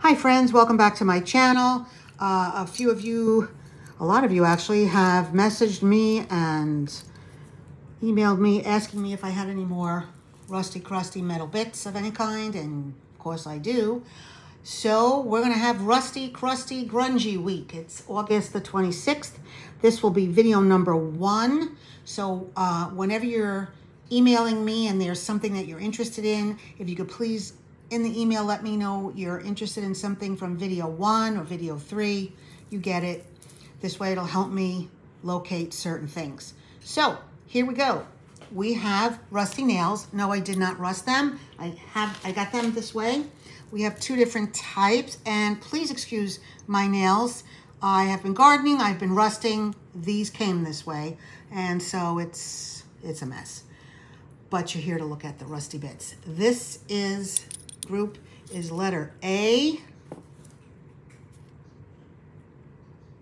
Hi friends, welcome back to my channel. Uh, a few of you, a lot of you actually, have messaged me and emailed me asking me if I had any more rusty crusty metal bits of any kind, and of course I do. So we're going to have Rusty Crusty Grungy Week. It's August the 26th. This will be video number one. So uh, whenever you're emailing me and there's something that you're interested in, if you could please in the email let me know you're interested in something from video one or video three, you get it. This way it'll help me locate certain things. So here we go. We have rusty nails. No, I did not rust them. I have I got them this way. We have two different types and please excuse my nails. I have been gardening, I've been rusting. These came this way and so it's it's a mess but you're here to look at the rusty bits. This is, group is letter A.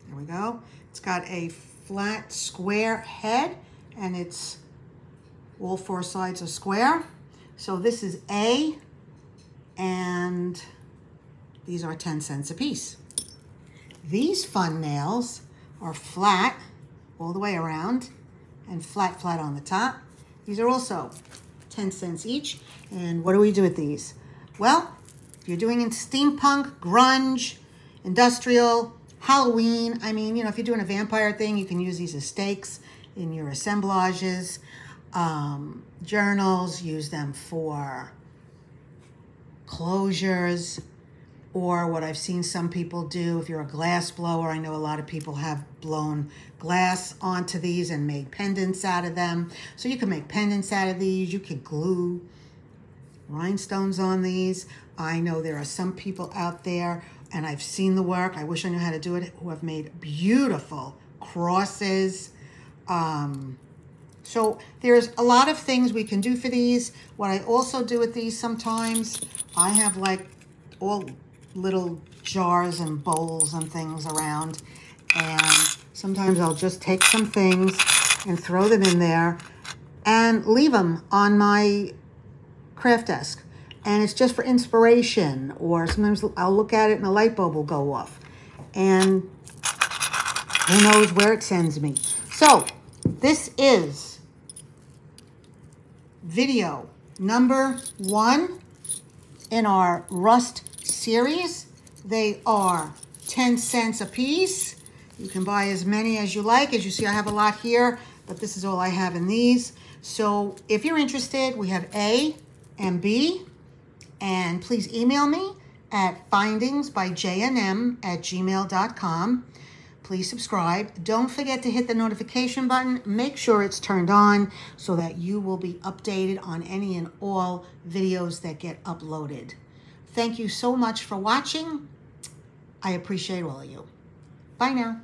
There we go. It's got a flat square head and it's all four sides are square. So this is A and these are 10 cents a piece. These fun nails are flat all the way around and flat, flat on the top. These are also 10 cents each. And what do we do with these? Well, if you're doing in steampunk, grunge, industrial, Halloween, I mean, you know, if you're doing a vampire thing, you can use these as stakes in your assemblages. Um, journals, use them for closures, or what I've seen some people do, if you're a glass blower, I know a lot of people have blown glass onto these and made pendants out of them. So you can make pendants out of these. You could glue rhinestones on these. I know there are some people out there, and I've seen the work, I wish I knew how to do it, who have made beautiful crosses. Um, so there's a lot of things we can do for these. What I also do with these sometimes, I have like all little jars and bowls and things around. And sometimes I'll just take some things and throw them in there and leave them on my craft desk. And it's just for inspiration. Or sometimes I'll look at it and a light bulb will go off. And who knows where it sends me. So this is video number one in our Rust series. They are 10 cents a piece. You can buy as many as you like. As you see, I have a lot here, but this is all I have in these. So if you're interested, we have A and B. And please email me at findingsbyjnm at gmail.com. Please subscribe. Don't forget to hit the notification button. Make sure it's turned on so that you will be updated on any and all videos that get uploaded. Thank you so much for watching. I appreciate all of you. Bye now.